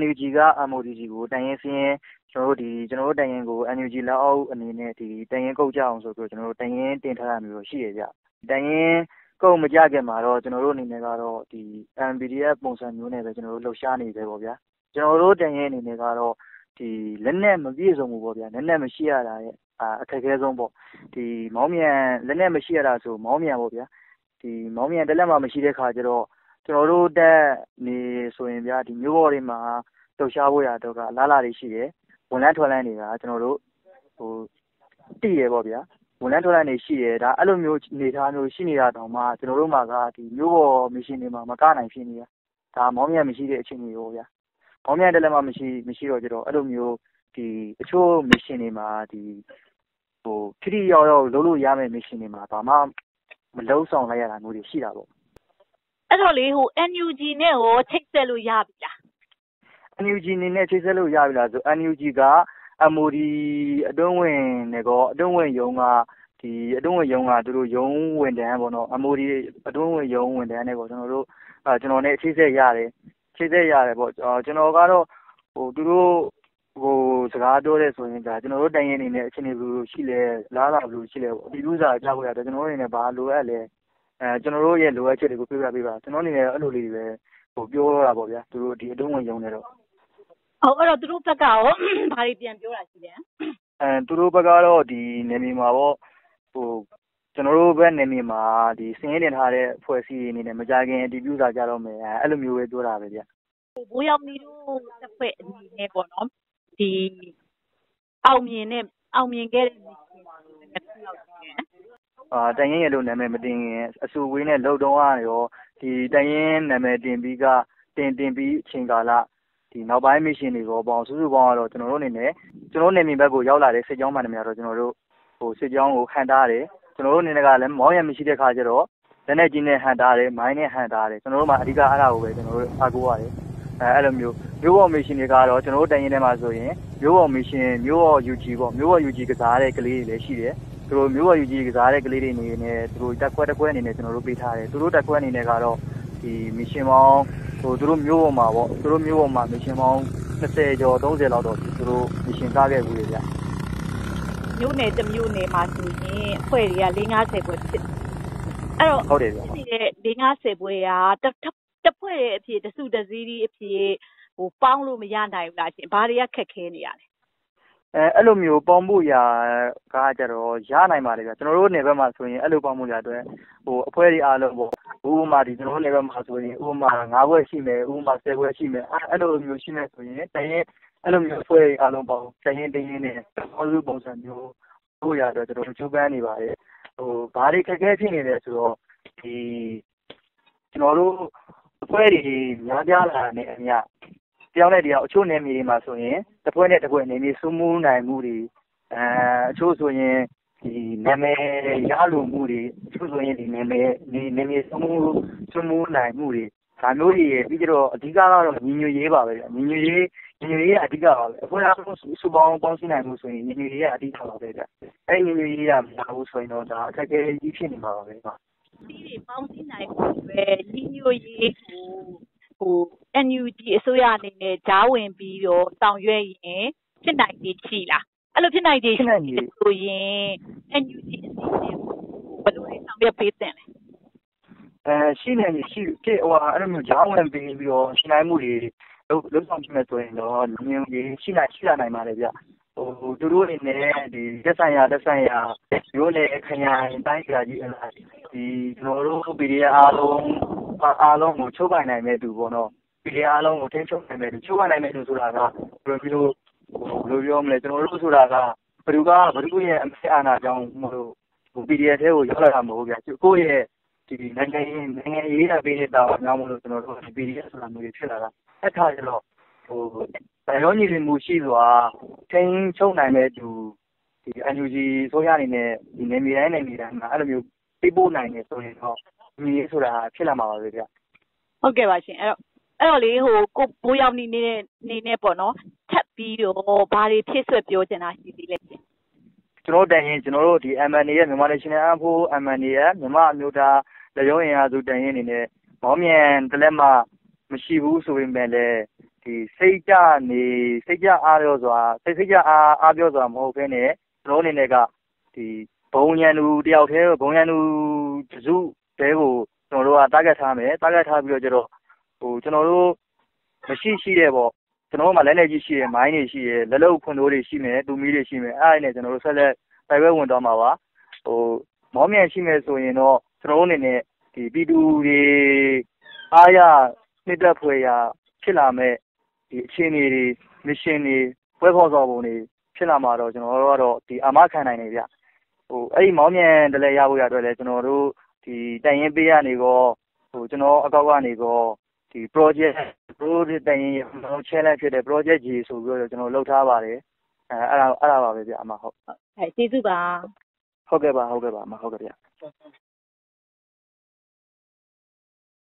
NUG က MODG ကိုတပ်ရင်းစာရင်းကျနော်တို့တပ်ရင်းကို NUG လက်အောက်အနေနဲ့တပ်ရင်းကုတ်ကျအောင်ဆိုပြီးတော့တပ်ရင်းတင်ထားတာမျိုးတော့ရှိတယ်ဗျ။တပ်ရင်းကုတ်မကျခင်မှာတော့ကျနော်တို့အနေနဲ့ကတော့ MPDF ပုံစံမျိုးနဲ့ပဲကျနော်တို့လှုပ်ရှားနေဆဲပေါ့ဗျာ။ကျနော်တို့တပ်ရင်းအနေနဲ့ကတော့လက်နက်မပြည့်စုံဘူးပေါ့ဗျာ။လက်နက်မရှိရတာအခက်ခဲဆုံးပေါ့။မောင်းပြန်လက်နက်မရှိရတာဆိုမောင်းပြန်ပေါ့ဗျာ။မောင်းပြန်တလက်မှမရှိတဲ့အခါကျတော့ ကျနော်တို့တပ်တွေဆိုရင်ဗျာမြို့ပေါ်တွေမှာလှုပ်ရှားဖို့ရာအတွက်ကအလားအလာတွေရှိတယ်။ဝန်ထမ်းထွက်လှမ်းတွေကကျနော်တို့သိတယ်ပေါ့ဗျာ။ဝန်ထမ်းထွက်လှမ်းတွေရှိတယ်။အဲလိုမျိုးအနေအထားမျိုးရှိနေတာတောင်မှကျနော်တို့မှာကမြို့ပေါ်မစ်ရှင်တွေမှာမကနိုင်ဖြစ်နေတာ။ဒါမောင်းပြန်မရှိတဲ့အခြေအနေပေါ့ဗျာ။မောင်းပြန်တလက်မှမရှိတော့ကျတော့အဲလိုမျိုးတချို့မစ်ရှင်တွေမှာထိထိရောက်ရောက်လုပ်လို့ရမယ့်မစ်ရှင်တွေမှာဘာမှမလုပ်ဆောင်လိုက်ရတာမျိုးတွေရှိတာပေါ့။ အဲ့တော့လေ NUG နဲ့ရောချိတ်ဆက်လို့ရပြီလား။ NUG အနေနဲ့ချိတ်ဆက်လို့ရပြီလားဆို NUG က MOD အတွင်းဝန်နဲ့ကောအတွင်းဝန်ရုံးကအတွင်းဝန်ရုံးကသူတို့ရုံးဝန်ထမ်းပေါ့နော်။ MOD အတွင်းဝန်ရုံးဝန်ထမ်းနဲ့ကောကျနော်နဲ့အချိတ်အဆက်ရတယ်။အချိတ်အဆက်ရတယ်ပေါ့။ကျနော်ကတော့သူတို့စကားပြောတယ်ဆိုရင်ကျနော်တို့တပ်ရင်းအနေနဲ့အခြေအနေဘယ်လိုရှိလဲ၊အလားအလာဘယ်လိုရှိလဲပေါ့။အတည်ပြုစာပြဖို့ရာအတွက်ကျနော်တို့အနေနဲ့ဘာလိုအပ်လဲ။ ကျနော်တို့ရဲ့လိုအပ်ချက်တွေကိုပြောပြပေးပါ။ကျနော်အနေနဲ့အဲလိုလေးတွေပဲပြောတာပေါ့ဗျာ။သူတို့အတွင်းဝန်ရုံးနဲ့တော့။ဟုတ်အဲ့တော့သူတို့ဘက်ကရောဘာတွေပြန်ပြောတာရှိလဲ။သူတို့ဘက်ကတော့နယ်မြေမှာပေါ့ကျနော်တို့ဘက်နယ်မြေမှာစာရင်းတင်ထားတဲ့အဖွဲ့အစည်းတွေအနေနဲ့မကြာခင်အတည်ပြုစာကျတော့မယ်အဲလိုမျိုးပဲပြောတာပဲဗျ။ဘိုးရောက်မီတို့တပ်ဖွဲ့အနေနဲ့ပေါ့နော်ဒီအောင်မြင်တဲ့အောင်မြင်ခဲ့တဲ့နှစ်ခုလောက်ရှိ တယ်။တပ်ရင်းရယ်လို့နာမည်မတင်ခင်အစုအဝေးနဲ့လုပ်တုန်းကရောတပ်ရင်းနာမည်တင်ပြီးအချိန်ကာလနောက်ပိုင်းမစ်ရှင်တွေရောပေါင်းစုစုပေါင်းကတော့ကျနော်တို့အနေနဲ့ကျနော်တို့နယ်မြေဘက်ကိုရောက်လာတဲ့စစ်ကြောင်းမှန်သမျှတော့ကျနော်တို့စစ်ကြောင်းကိုဟန့်တားတယ်။ကျနော်တို့အနေနဲ့ကလည်းမောင်းရန်မရှိတဲ့အခါကျတော့လက်နက်ကြီးနဲ့ဟန့်တားတယ်။မိုင်းနဲ့ဟန့်တားတယ်။ကျနော်တို့မှာအဓိကအဲဒါကိုပဲအားကိုးရတယ်။အဲလိုမျိုးမြို့ပေါ်မစ်ရှင်တွေကတော့ကျနော်တို့တပ်ရင်းထဲမှာဆိုရင်မြို့ပေါ်မစ်ရှင်မြို့ပေါ် UG ပေါ့မြို့ပေါ် UG ကစားတဲ့ကလေးတွေလည်းရှိတယ်။ သူတို့မြို့ပေါ် UG ကစားတဲ့ကလေးတွေအနေနဲ့သူတို့တပ်ခွဲတခွဲအနေနဲ့ကျနော်တို့ပေးထားတယ်။သူတို့တပ်ခွဲအနေနဲ့ကတော့မစ်ရှင်ပေါင်းသူတို့မြို့ပေါ်မှာပေါ့သူတို့မြို့ပေါ်မှာမစ်ရှင်ပေါင်း၂၀ကျော်၃၀လောက်တော့သူတို့မစ်ရှင်ထားခဲ့ဖူးတယ်ဗျ။မြို့နယ်တမြို့နယ်မှာဆိုရင်အဖွဲ့တွေက၄-၅၀ဖွဲ့ဖြစ်တယ်။အဲ့တော့ဖြစ်နေတဲ့၄-၅၀ဖွဲ့ကတဖွဲ့တည်းအဖြစ်တစုတစည်းတည်းအဖြစ်ပေါင်းလို့မရနိုင်ဘူးလားရှင့်။ဘာတွေကခက်ခဲနေတာလဲ အဲလိုမျိုးပေါင်းဖို့ရာကကျတော့ရနိုင်ပါတယ်ဗျ။ကျနော်တို့နယ်ဘက်မှာဆိုရင်အဲလိုပေါင်းဖို့ရာအတွက်အဖွဲ့တွေအားလုံးပေါ့ဥပမာကျနော်တို့နယ်ဘက်မှာဆိုရင်ဥပမာ၅ဖွဲ့ရှိမယ်၊ဥပမာ၁၀ဖွဲ့ရှိမယ်။အဲလိုမျိုးရှိမယ်ဆိုရင်တပ်ရင်းအဲလိုမျိုးအဖွဲ့တွေအားလုံးပေါင်းတပ်ရင်းတရင်းနဲ့တပ်ပေါင်းစုပုံစံမျိုးလုပ်ဖို့ရာအတွက်ကျနော်တို့ကြိုးပမ်းနေပါတယ်။ဘာတွေအခက်အခဲဖြစ်နေလဲဆိုတော့ကျနော်တို့အဖွဲ့တွေများပြားလာတာနဲ့အမျှ တယောက်နဲ့တယောက်တချို့နယ်မြေတွေမှာဆိုရင်တဖွဲ့နဲ့တဖွဲ့နယ်မြေစိုးမိုးနိုင်မှုတွေတချို့ဆိုရင်နယ်မြေရလိုမှုတွေတချို့ဆိုရင်နယ်မြေစိုးမိုးနိုင်မှုတွေဒါမျိုးတွေရယ်။ပြီးတော့အဓိကကတော့ညီညွတ်ရေးပါပဲဗျ။ညီညွတ်ရေးကအဓိကပါပဲ။အဖွဲ့အားလုံးစုပေါင်းပေါင်းစည်းနိုင်ဖို့ဆိုရင်ညီညွတ်ရေးကအဓိကပါပဲဗျ။အဲဒီညီညွတ်ရေးကမရဘူးဆိုရင်တော့ဒါအခက်အခဲကြီးဖြစ်နေမှာပါပဲ။“အဖွဲ့အစည်းတွေပေါင်းစည်းနိုင်ဖို့အတွက်ညီညွတ်ရေးကို NUG အစိုးရအနေနဲ့ကြားဝင်ပြီးတော့ဆောင်ရွက်ရင်ဖြစ်နိုင်ခြေရှိလား။အဲလိုဖြစ်နိုင်ခြေရှိတယ်ဆိုရင် NUG အစီအစဉ်ကိုဘယ်လိုတွေဆောင်ရွက်ပေးသင့်လဲ။ရှိနိုင်ခြေအဲလိုမျိုးကြားဝင်ပေးပြီးတော့ညှိနှိုင်းမှုတွေလုပ်ဆောင်ဖြစ်မယ်ဆိုရင်တော့ညီညွတ်ရေးရှိလာနိုင်ပါတယ်ဗျ။သူတို့အနေနဲ့သက်ဆိုင်ရာသက်ဆိုင်ရာမြို့နယ်၊ခရိုင်၊တိုင်းဒေသကြီးအလိုက်ကျနော်တို့ PDF အားလုံးကိုချုပ်ကိုင်နိုင်မယ့်သူပေါ့နော်။ PDF အားလုံးကိုထိန်းချုပ်နိုင်မယ့်သူ။ချုပ်ကိုင်နိုင်မယ့်သူဆိုတာကဘယ်လိုပြောမလဲကျနော်တို့ဆိုတာကဘယ်သူရဲ့အမိန့်အာဏာကြောင့်မို့လို့ PDF ထဲကိုရောက်လာတာမဟုတ်ဘူးဗျ။ကိုယ့်ရဲ့နိုင်ငံရေးအရပေးတဲ့တာဝန်ကြောင့်မို့လို့ကျနော်တို့ PDF ဆိုတာမျိုးတွေဖြစ်လာတာ။အဲဒီအခါကျတော့လိုက်လျောညီထွေမှုရှိစွာထိန်းချုပ်နိုင်မယ့်သူ NUG အစိုးရအနေနဲ့နယ်မြေတိုင်းနယ်မြေတိုင်းမှာအဲလိုမျိုးပေးပို့နိုင်တယ်ဆိုရင်တော့ညီညွတ်ရေးဆိုတာဖြစ်လာမှာပါပဲဗျ။ဟုတ်ကဲ့ပါရှင်။အဲ့တော့ လေကိုဘိုးရောက်အနေနဲ့ပေါ့နော်ထပ်ပြီးတော့ဘာတွေဖြည့်စွက်ပြောချင်တာရှိသေးလဲရှင့်။ကျနော်တို့တပ်ရင်းကျနော်တို့ MNDF Myanmar National Armed Forces MNDF မြန်မာ့အမျိုးသားလက်ရုံးအင်အားစုတပ်ရင်းအနေနဲ့မောင်းပြန်တလက်မမရှိဘူးဆိုပေမယ့်လည်းဒီစိတ်ကြနေစိတ်ကြအားပြောစွာစိတ်စိတ်ကြအားအားပြောစွာမဟုတ်ဘဲနဲ့ကျွန်တော်အနေနဲ့ကဒီဘုံရန်သူတယောက်တည်းဘုံရန်သူတစုတဲကိုကျွန်တော်တို့က target ထားမယ် target ထားပြီးတော့ကျတော့ဟို ကျွန်တော်တို့ မရှိရှိတဲ့ပေါ့ ကျွန်တော်တို့မှာ လက်နေကြီးရှိတယ် မိုင်းတွေရှိတယ် လက်လုံဖွင့်လို့တွေရှိမယ် တူမီတွေရှိမယ် အဲ့ဒါနဲ့ ကျွန်တော်တို့ ဆက်လက် တိုက်ပွဲဝင်သွားမှာပါဟိုမောင်းမြန်ရှိမယ်ဆိုရင်တော့ ကျွန်တော်တို့အနေနဲ့ဒီပြည်သူတွေ အားရနှစ်သက်ဖွယ်ရာ ဖြစ်လာမဲ့ဒီအခြေအနေတွေမစ်ရှင်တွေ ပွဲဖော်စော်ပုံတွေ ဖြစ်လာမှာတော့ ကျွန်တော်တို့ကတော့ဒီအာမခံနိုင်နေဗျဟိုအဲ့ဒီ မောင်းမြန်တလဲရဖို့ရအတွက်လဲကျွန်တော်တို့ဒီတိုင်ရင်ပေးရနေကောဟိုကျွန်တော်အကောက်ကနေကော ဒီ project project တိုင်ရင်ကျွန်တော် challenge ဖြစ်တဲ့ project ကြီးဆိုပြီးတော့ကျွန်တော်လုပ်ထားပါတယ်အဲအဲ့ဒါအဲ့ဒါပါပဲဗျအမဟုတ်အဲကျေးဇူးပါဟုတ်ကဲ့ပါဟုတ်ကဲ့ပါအမဟုတ်ကဲ့ဗျ